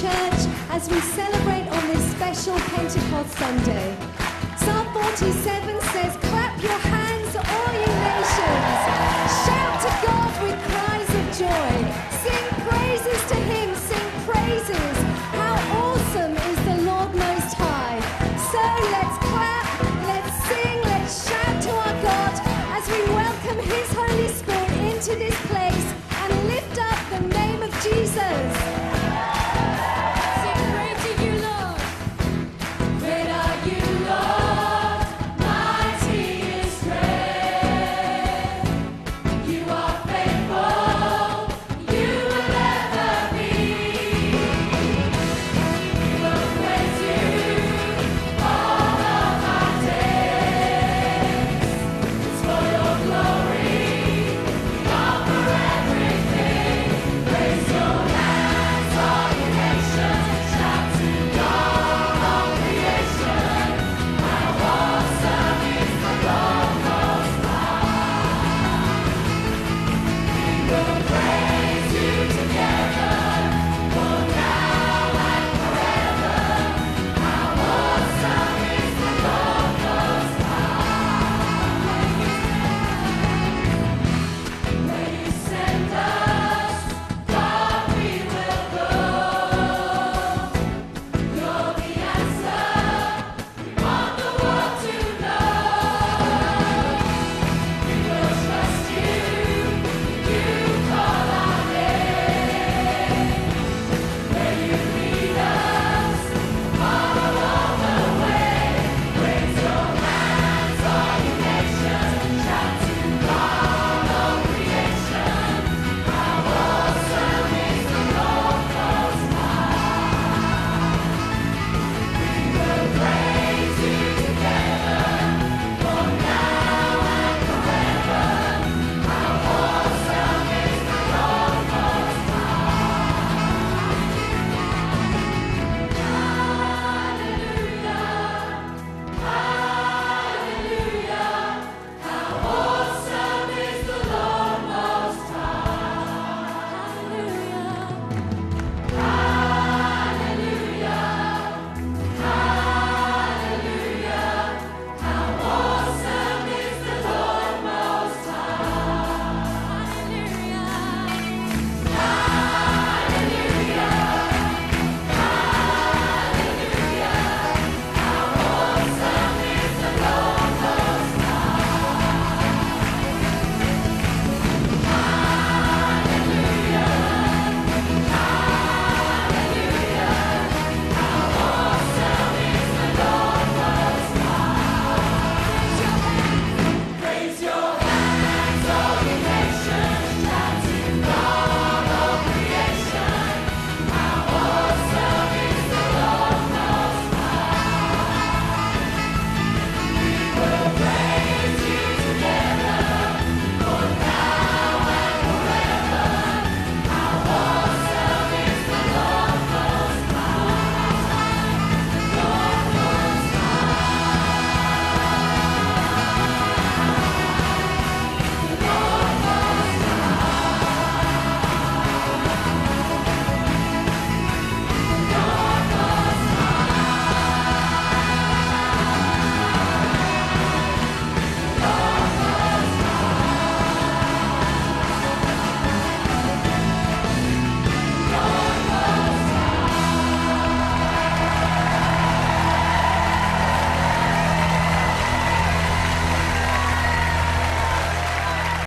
church as we celebrate on this special Pentecost Sunday. Psalm 47 says, Clap your hands, all you nations. Shout to God with cries of joy. Sing praises to Him, sing praises. How awesome is the Lord Most High. So let's clap, let's sing, let's shout to our God as we welcome His Holy Spirit into this place and lift up."